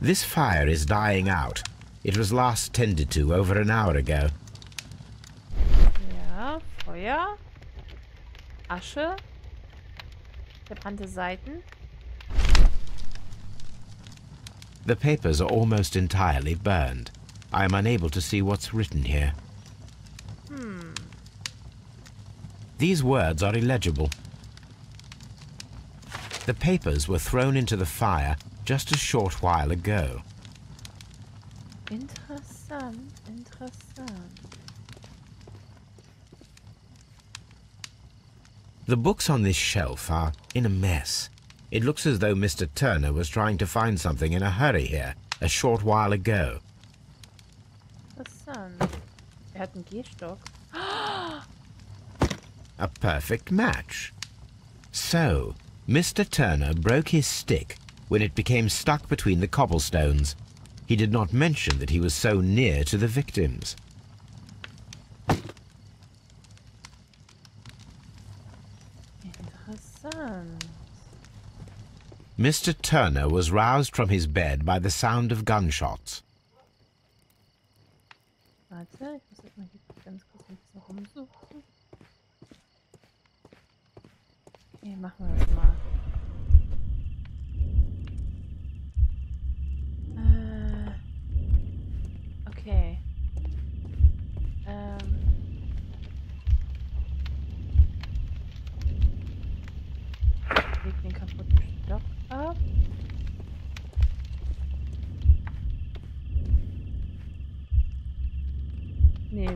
This fire is dying out. It was last tended to over an hour ago. Ja, Feuer. Asche. Verbrannte Seiten. The papers are almost entirely burned. I am unable to see what's written here. Hmm. These words are illegible. The papers were thrown into the fire just a short while ago. Interessant, interessant. The books on this shelf are in a mess. It looks as though Mr. Turner was trying to find something in a hurry here a short while ago. Interessant. Er hat einen Gehstock. A perfect match. So, Mr. Turner broke his stick when it became stuck between the cobblestones. He did not mention that he was so near to the victims. Mr. Turner was roused from his bed by the sound of gunshots. Warte, ich muss jetzt mal hier ganz kurz ein bisschen rumsuchen. Okay, machen wir das mal.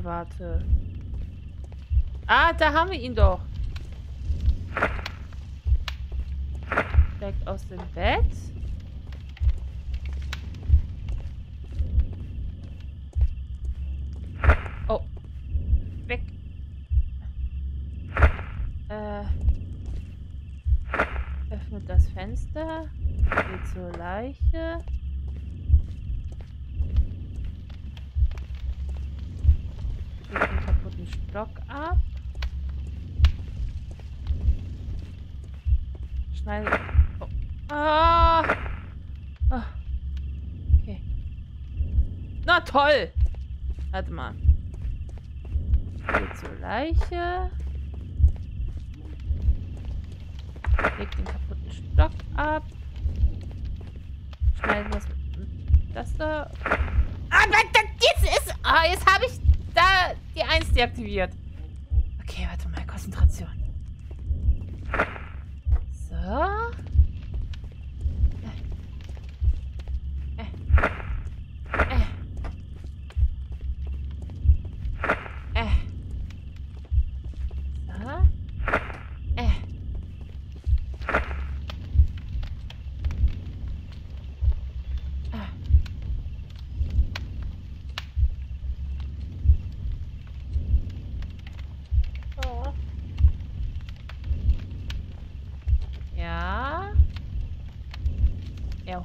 Warte. Ah, da haben wir ihn doch. Steigt aus dem Bett. Oh. Weg. Äh. Öffnet das Fenster. Geht zur Leiche. Legt den Stock ab. Schneidet. Oh. Ah! ah! Okay. Na toll! Warte mal. Geht zur Leiche. Legt den kaputten Stock ab. Schneidet das das da. Ah, da- da- jetzt ist. Ah, jetzt habe ich die 1 deaktiviert. Okay, warte mal, Konzentration. So. Äh. Äh. Äh. Äh. So. Äh. Ah. Oh. Ja. Er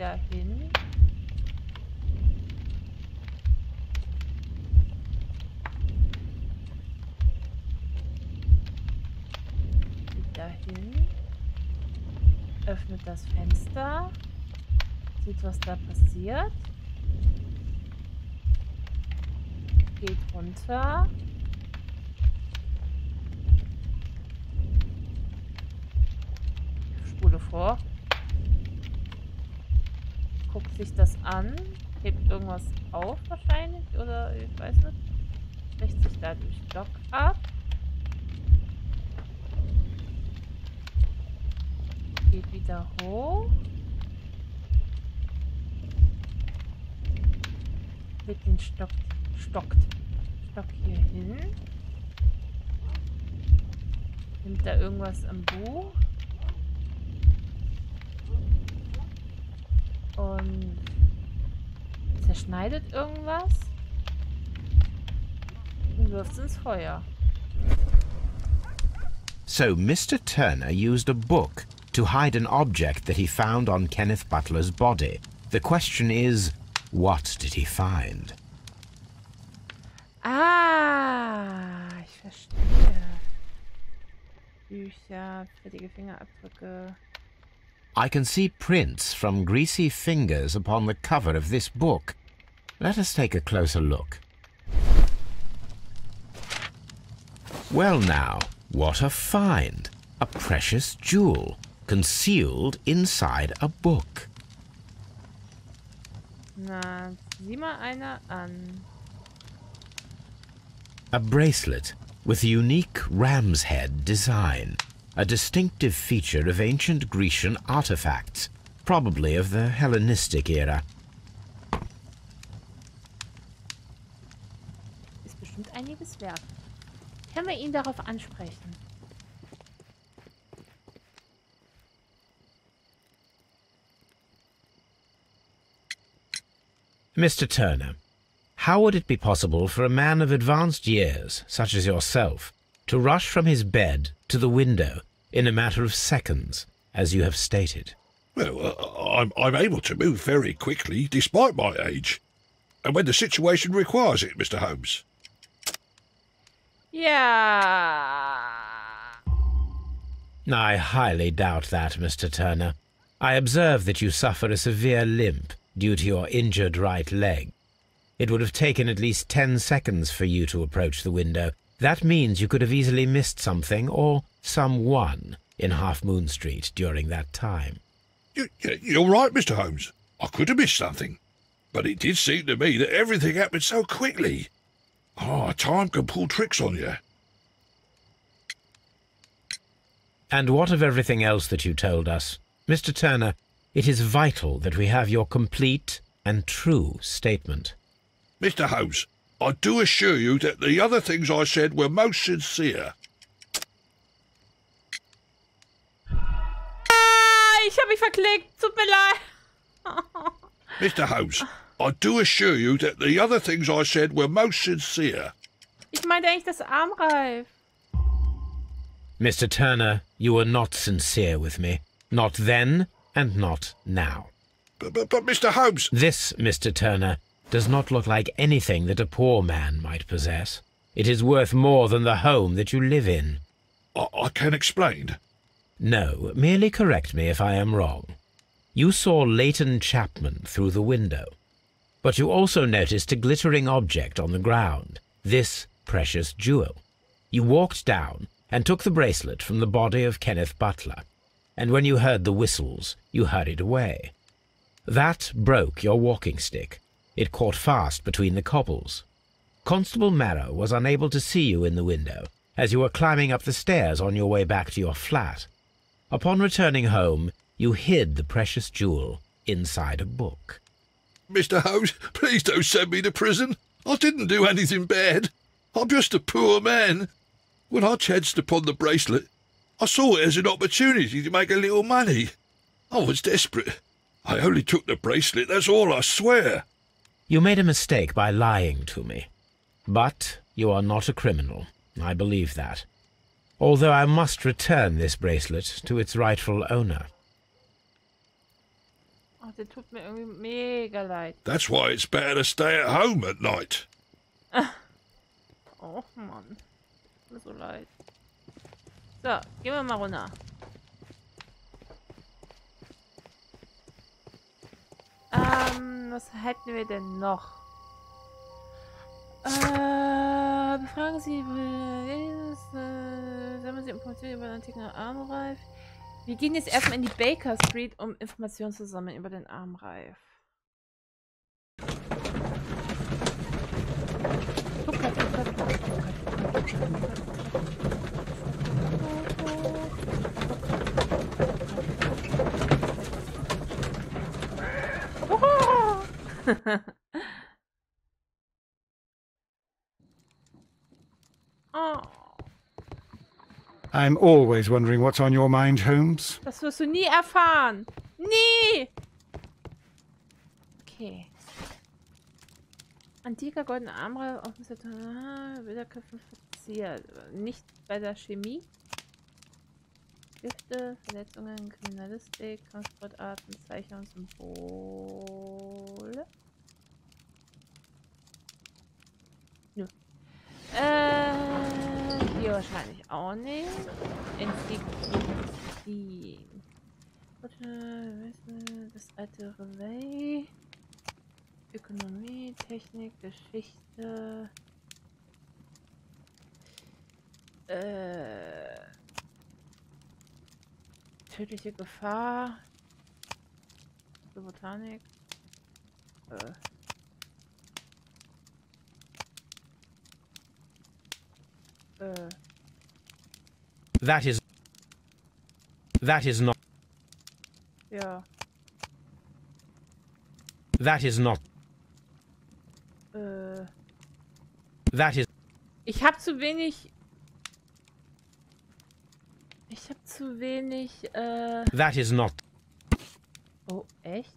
humpelt dahin. Geht dahin. Öffnet das Fenster. Sieht, was da passiert. Geht runter. Spule vor. Guckt sich das an. Hebt irgendwas auf wahrscheinlich. Oder ich weiß nicht. Bricht sich da den Stock ab. Geht wieder hoch. Legt den Stock, stockt, Stock hier hin. Nimmt da irgendwas im Buch. Und zerschneidet irgendwas. Und wirft es ins Feuer. So Mr. Turner used a book to hide an object that he found on Kenneth Butler's body. The question is, what did he find? Ah, ich verstehe. Bücher, fettige Fingerabdrücke. I can see prints from greasy fingers upon the cover of this book. Let us take a closer look. Well now, what a find! A precious jewel, concealed inside a book. Na, sieh mal einer an. A bracelet with a unique ram's head design, a distinctive feature of ancient Grecian artifacts, probably of the Hellenistic era. Ist bestimmt einiges wert. Können wir ihn darauf ansprechen? Mr. Turner, how would it be possible for a man of advanced years, such as yourself, to rush from his bed to the window in a matter of seconds, as you have stated? Well, uh, I'm, I'm able to move very quickly, despite my age. And when the situation requires it, Mr. Holmes. Yeah. I highly doubt that, Mr. Turner. I observe that you suffer a severe limp due to your injured right leg. It would have taken at least ten seconds for you to approach the window. That means you could have easily missed something or someone in Half Moon Street during that time. You, you- you're right, Mr. Holmes. I could have missed something. But it did seem to me that everything happened so quickly. Ah, time can pull tricks on you. And what of everything else that you told us? Mr. Turner, it is vital that we have your complete and true statement. Mr. Holmes, I do assure you that the other things I said were most sincere. Ah, ich habe mich verklickt. Tut mir leid. Mr. Holmes, I do assure you that the other things I said were most sincere. Ich meinte eigentlich das Armreif. Mr. Turner, you were not sincere with me. Not then, and not now. But, but, but Mr. Holmes, This, Mr. Turner, does not look like anything that a poor man might possess. It is worth more than the home that you live in. I, I can explain. No, merely correct me if I am wrong. You saw Leighton Chapman through the window, but you also noticed a glittering object on the ground, this precious jewel. You walked down and took the bracelet from the body of Kenneth Butler, and when you heard the whistles, you hurried away. That broke your walking stick. It caught fast between the cobbles. Constable Marrow was unable to see you in the window as you were climbing up the stairs on your way back to your flat. Upon returning home, you hid the precious jewel inside a book. Mr. Holmes, please don't send me to prison. I didn't do anything bad. I'm just a poor man. When I chanced upon the bracelet, I saw it as an opportunity to make a little money. I was desperate. I only took the bracelet, that's all, I swear. You made a mistake by lying to me. But you are not a criminal. I believe that. Although I must return this bracelet to its rightful owner. Oh, der tut mir irgendwie mega leid. That's why it's better to stay at home at night. Oh Mann. Mir so leid. So, gehen wir mal runter. Ähm, was hätten wir denn noch? Äh, befragen Sie, äh, sammeln Sie Informationen über den antiken Armreif. Wir gehen jetzt erstmal in die Baker Street, um Informationen zu sammeln über den Armreif. Tucker, tucker, tucker, tucker, tucker, tucker. Oh! oh, I'm always wondering what's on your mind, Holmes. das wirst du nie erfahren. Nie! Okay. Antiker goldener dem ah, Bilderköpfe verziert. Nicht bei der Chemie. Gifte, Verletzungen, Kriminalistik, Transportarten, Zeichen und Symbole. Nö. Äh, hier wahrscheinlich auch nicht. Enzyklopädie. Das alte Relais. Ökonomie, Technik, Geschichte. Äh, tödliche Gefahr. Botanik. Äh. Äh. That is... That is not... Ja. That is not... Äh. That is... Ich habe zu wenig. Ich habe zu wenig. Äh. That is not... Oh, echt?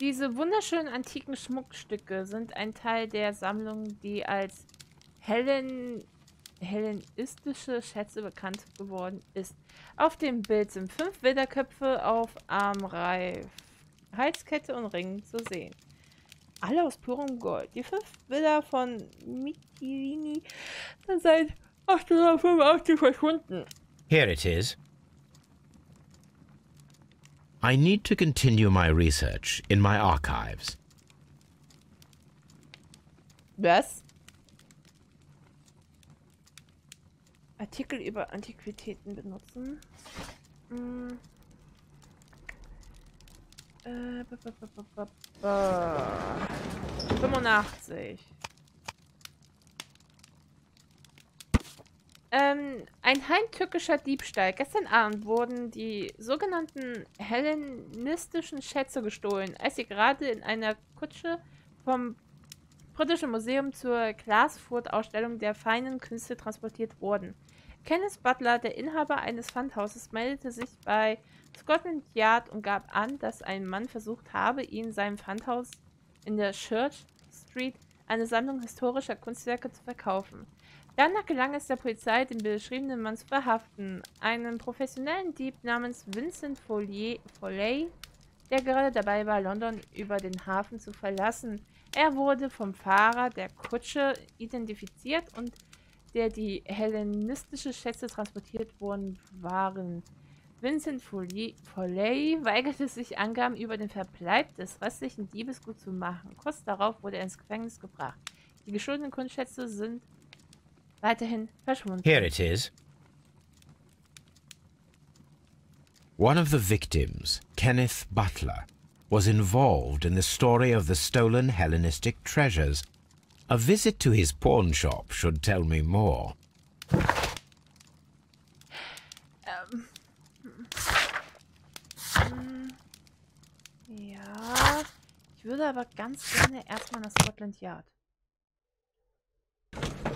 Diese wunderschönen antiken Schmuckstücke sind ein Teil der Sammlung, die als Hellen hellenistische Schätze bekannt geworden ist. Auf dem Bild sind fünf Widderköpfe auf Armreif, Halskette und Ring zu sehen. Alle aus purem Gold. Die fünf Widder von Michelini sind seit 885 verschwunden. Here it is. I need to continue my research in my archives. Was? Artikel über Antiquitäten benutzen. Hm. Äh, 85. Ähm, ein heimtückischer Diebstahl. Gestern Abend wurden die sogenannten hellenistischen Schätze gestohlen, als sie gerade in einer Kutsche vom Britischen Museum zur Glasfurt-Ausstellung der feinen Künste transportiert wurden. Kenneth Butler, der Inhaber eines Pfandhauses, meldete sich bei Scotland Yard und gab an, dass ein Mann versucht habe, ihn seinem Pfandhaus in der Church Street eine Sammlung historischer Kunstwerke zu verkaufen. Danach gelang es der Polizei, den beschriebenen Mann zu verhaften. Einen professionellen Dieb namens Vincent Follier, Foley, der gerade dabei war, London über den Hafen zu verlassen. Er wurde vom Fahrer der Kutsche identifiziert und der die hellenistische Schätze transportiert worden waren. Vincent Foley weigerte sich, Angaben über den Verbleib des restlichen Diebesgut zu machen. Kurz darauf wurde er ins Gefängnis gebracht. Die geschuldeten Kunstschätze sind weiterhin verschwunden. Here it is. One of the victims, Kenneth Butler, was involved in the story of the stolen Hellenistic treasures. A visit to his pawn shop should tell me more. Ähm. Hm. Ja. Ich würde aber ganz gerne erstmal nach Scotland Yard. Ah.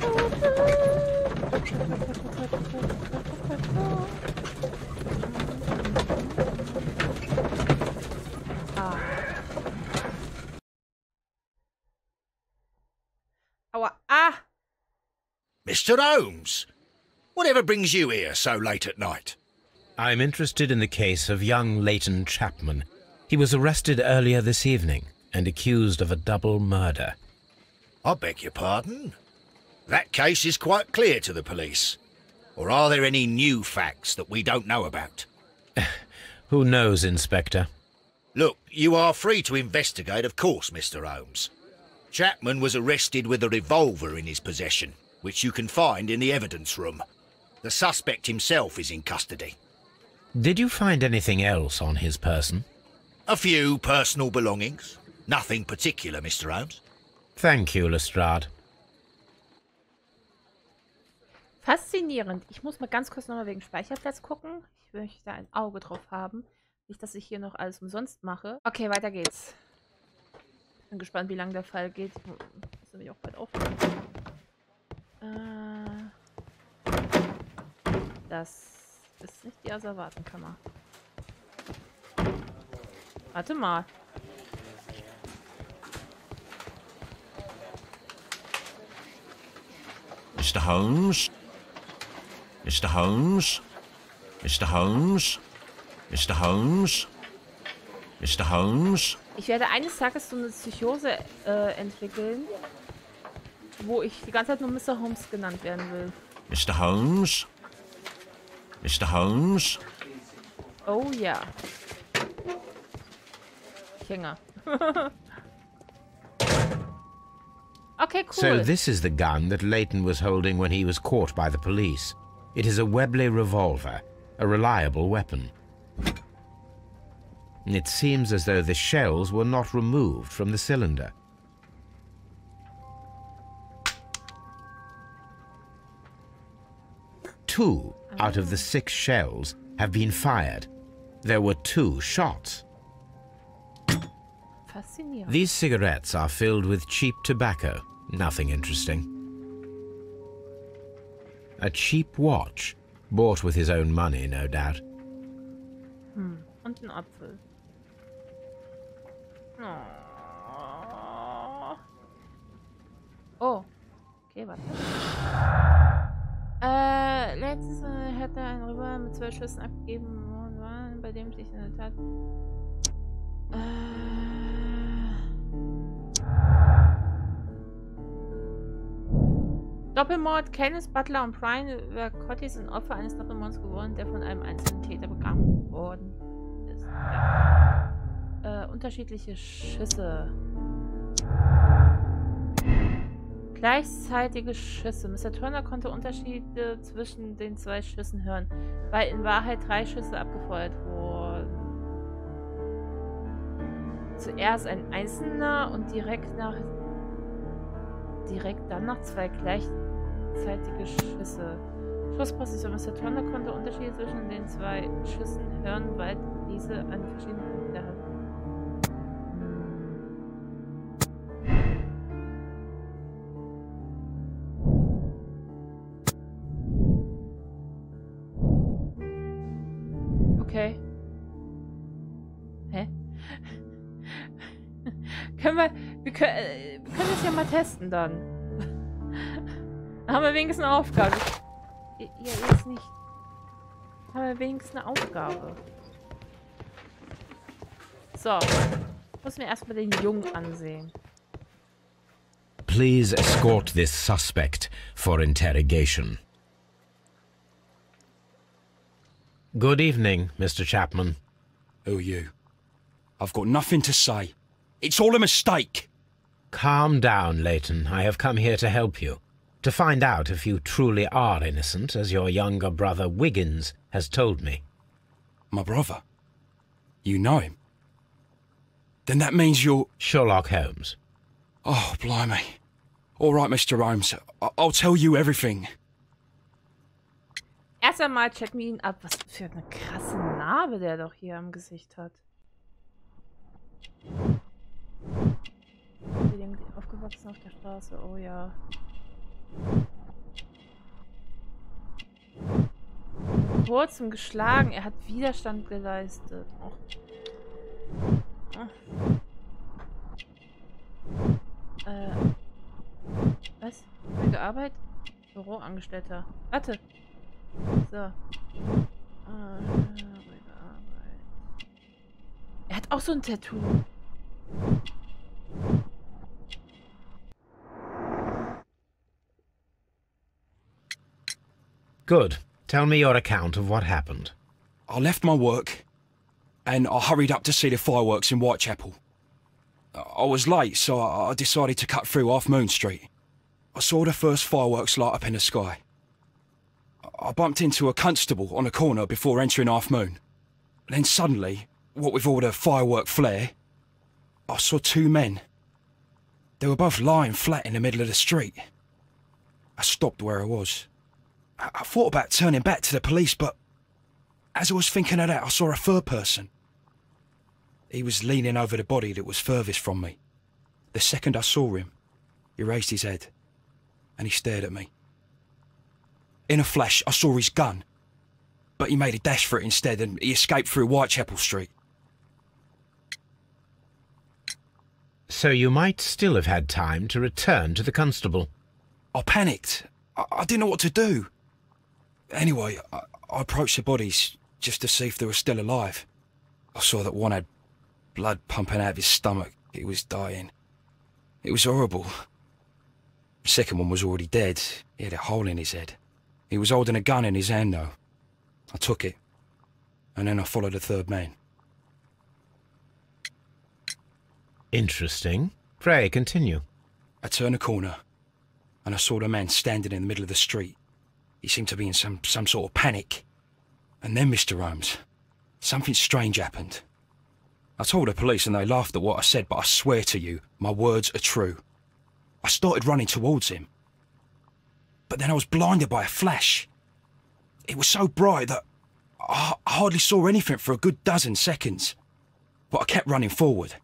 Aua. Ah! Ah. Ah. Mr. Holmes, whatever brings you here so late at night? I'm interested in the case of young Leighton Chapman. He was arrested earlier this evening and accused of a double murder. I beg your pardon? That case is quite clear to the police. Or are there any new facts that we don't know about? Who knows, Inspector? Look, you are free to investigate, of course, Mr. Holmes. Chapman was arrested with a revolver in his possession, which you can find in the evidence room. The suspect himself is in custody. Did you find anything else on his person? A few personal belongings. Nothing particular, Mr. Holmes. Thank you, Lestrade. Faszinierend. Ich muss mal ganz kurz nochmal wegen Speicherplatz gucken. Ich möchte da ein Auge drauf haben. Nicht, dass ich hier noch alles umsonst mache. Okay, weiter geht's. Bin gespannt, wie lange der Fall geht. Muss nämlich auch bald aufhören. Äh, das ist nicht die Asservatenkammer. Warte mal. Mr. Holmes? Mr. Holmes? Mr. Holmes? Mr. Holmes? Mr. Holmes? Ich werde eines Tages so eine Psychose äh, entwickeln, wo ich die ganze Zeit nur Mr. Holmes genannt werden will. Mr. Holmes? Mr. Holmes? Oh ja. Finger. okay, cool. So this is the gun that Leighton was holding when he was caught by the police. It is a Webley revolver, a reliable weapon. It seems as though the shells were not removed from the cylinder. Two out of the six shells have been fired. There were two shots. These cigarettes are filled with cheap tobacco. Nothing interesting. A cheap watch, bought with his own money, no doubt. Und ein Apfel. Oh. oh. Okay, warte. Äh, letztes Mal hätte ein Revolver mit zwei Schüssen abgegeben worden, bei dem sich in der Tat. Äh. Doppelmord, Kenneth, Butler und Brian über Cotty sind Opfer eines Doppelmords geworden, der von einem einzelnen Täter begangen worden ist. Ja. Äh, unterschiedliche Schüsse. Gleichzeitige Schüsse. Mr. Turner konnte Unterschiede zwischen den zwei Schüssen hören, weil in Wahrheit drei Schüsse abgefeuert wurden. Zuerst ein einzelner und direkt nach direkt dann noch zwei gleichzeitige Schüsse. Schussposition. Mr. Turner konnte Unterschiede zwischen den zwei Schüssen hören, weil diese an verschiedenen Punkten hatten. Okay. Hä? können wir, wir können, äh, wir können das ja mal testen dann. Dann haben wir wenigstens eine Aufgabe. Ja, jetzt nicht. Haben wir wenigstens eine Aufgabe. So. Ich muss mir erstmal den Jungen ansehen. Please escort this suspect for interrogation. Good evening, Mr. Chapman. Who are you? I've got nothing to say. It's all a mistake. Calm down, Leighton. I have come here to help you. To find out if you truly are innocent, as your younger brother Wiggins has told me. My brother. You know him. Then that means you're. Sherlock Holmes. Oh, blimey. All right, Mr. Holmes. I- I'll tell you everything. Erst einmal checken wir ihn ab. Was für eine krasse Narbe der doch hier am Gesicht hat. Irgendwie Aufgewachsen auf der Straße, oh ja. Kurzem geschlagen, er hat Widerstand geleistet. Ah. Äh. Was? Ruhige Arbeit? Büroangestellter. Warte. So. Ah, ruhige Arbeit. Er hat auch so ein Tattoo. Good. Tell me your account of what happened. I left my work and I hurried up to see the fireworks in Whitechapel. I was late, so I decided to cut through Half Moon Street. I saw the first fireworks light up in the sky. I bumped into a constable on a corner before entering Half Moon. Then suddenly, what with all the firework flare, I saw two men. They were both lying flat in the middle of the street. I stopped where I was. I, I thought about turning back to the police, but as I was thinking of that, I saw a third person. He was leaning over the body that was furthest from me. The second I saw him, he raised his head and he stared at me. In a flash, I saw his gun, but he made a dash for it instead and he escaped through Whitechapel Street. So you might still have had time to return to the constable. I panicked. I, I didn't know what to do. Anyway, I, I approached the bodies just to see if they were still alive. I saw that one had blood pumping out of his stomach. He was dying. It was horrible. The second one was already dead. He had a hole in his head. He was holding a gun in his hand, though. I took it, and then I followed the third man. Interesting. Pray, continue. I turned a corner, and I saw the man standing in the middle of the street. He seemed to be in some, some sort of panic. And then, Mr. Holmes, something strange happened. I told the police and they laughed at what I said, but I swear to you, my words are true. I started running towards him. But then I was blinded by a flash. It was so bright that I I hardly saw anything for a good dozen seconds. But I kept running forward.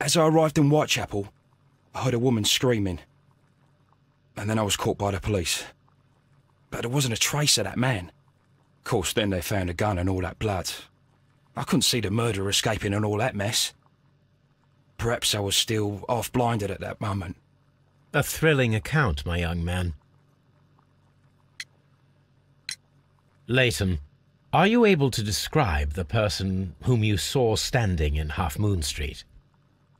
As I arrived in Whitechapel, I heard a woman screaming. And then I was caught by the police. But there wasn't a trace of that man. Of course, then they found a gun and all that blood. I couldn't see the murderer escaping and all that mess. Perhaps I was still half blinded at that moment. A thrilling account, my young man. Leighton, are you able to describe the person whom you saw standing in Half Moon Street?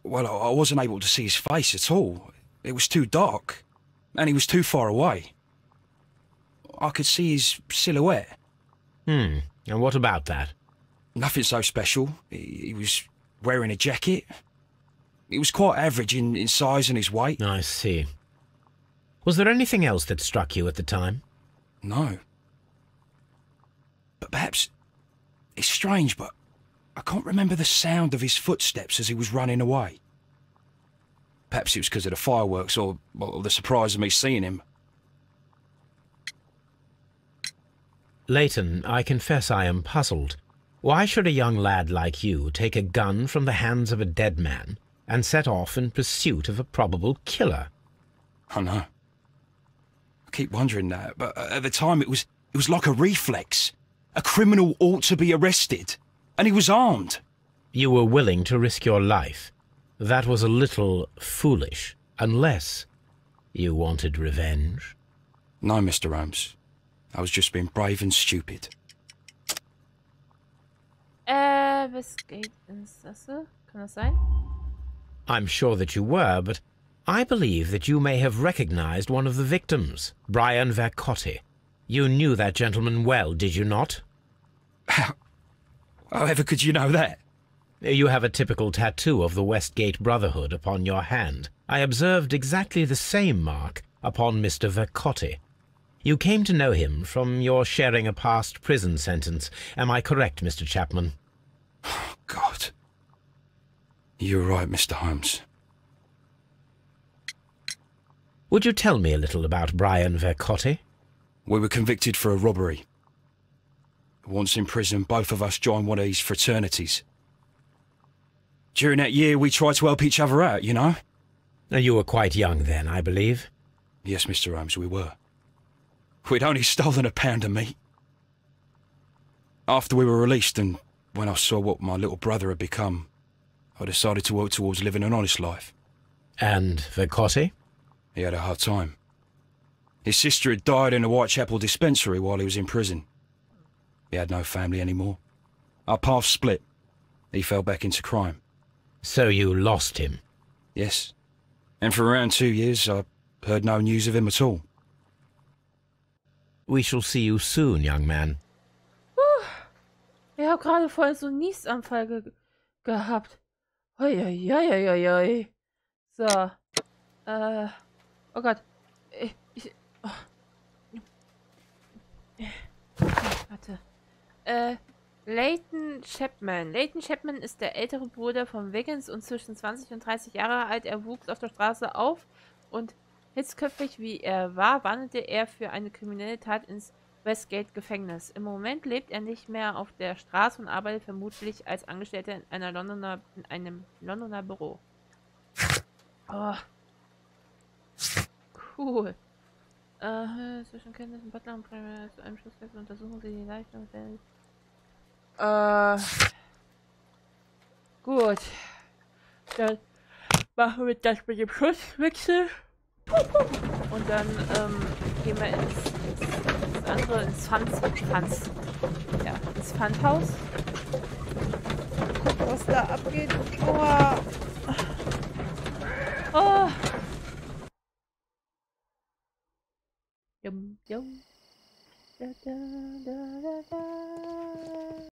Well, I I wasn't able to see his face at all. It was too dark, and he was too far away. I could see his silhouette. Hmm, and what about that? Nothing so special. He, he was wearing a jacket. He was quite average in, in size and his weight. I see. Was there anything else that struck you at the time? No. But perhaps it's strange, but I can't remember the sound of his footsteps as he was running away. Perhaps it was because of the fireworks or, or the surprise of me seeing him. Leighton, I confess I am puzzled. Why should a young lad like you take a gun from the hands of a dead man and set off in pursuit of a probable killer? I know. I keep wondering that, but at the time it was it was like a reflex. A criminal ought to be arrested, and he was armed. You were willing to risk your life. That was a little foolish, unless you wanted revenge. No, Mr. Holmes. I was just being brave and stupid. Äh, Westgate Insasse? Kann das sein? I'm sure that you were, but I believe that you may have recognized one of the victims, Brian Vercotti. You knew that gentleman well, did you not? How? However could you know that? You have a typical tattoo of the Westgate Brotherhood upon your hand. I observed exactly the same mark upon Mr. Vercotti. You came to know him from your sharing a past prison sentence. Am I correct, Mr. Chapman? God. You're right, Mr. Holmes. Would you tell me a little about Brian Vercotti? We were convicted for a robbery. Once in prison, both of us joined one of these fraternities. During that year, we tried to help each other out, you know? You were quite young then, I believe. Yes, Mr. Holmes, we were. We'd only stolen a pound of meat. After we were released, and when I saw what my little brother had become, I decided to work towards living an honest life. And Vercotti? He had a hard time. His sister had died in a Whitechapel dispensary while he was in prison. He had no family anymore. Our paths split. He fell back into crime. So you lost him. Yes. And for around two years, I heard no news of him at all. We shall see you soon, young man. Ich habe gerade voll so einen Niesanfall ge gehabt. Uiuiuiui. So. Äh. Oh Gott. Ich. ich oh. Warte. Äh. Leighton Chapman. Leighton Chapman ist der ältere Bruder von Wiggins und zwischen 20 und 30 Jahre alt. Er wuchs auf der Straße auf und hitzköpfig wie er war, wanderte er für eine kriminelle Tat ins Westgate-Gefängnis. Im Moment lebt er nicht mehr auf der Straße und arbeitet vermutlich als Angestellter in, einer Londoner, in einem Londoner Büro. Oh. Cool. Äh, zwischen Kenntnissen Butler und Primär zu einem Schusswechsel untersuchen sie die Leiche und äh, gut. Dann machen wir das mit dem Schusswechsel. Und dann ähm, gehen wir ins, ins, andere, ins Fun, Fans, ja, ins Funhaus. Gucken, was da abgeht. Oh. Oh. Yum, yum. da, da, da, da, da.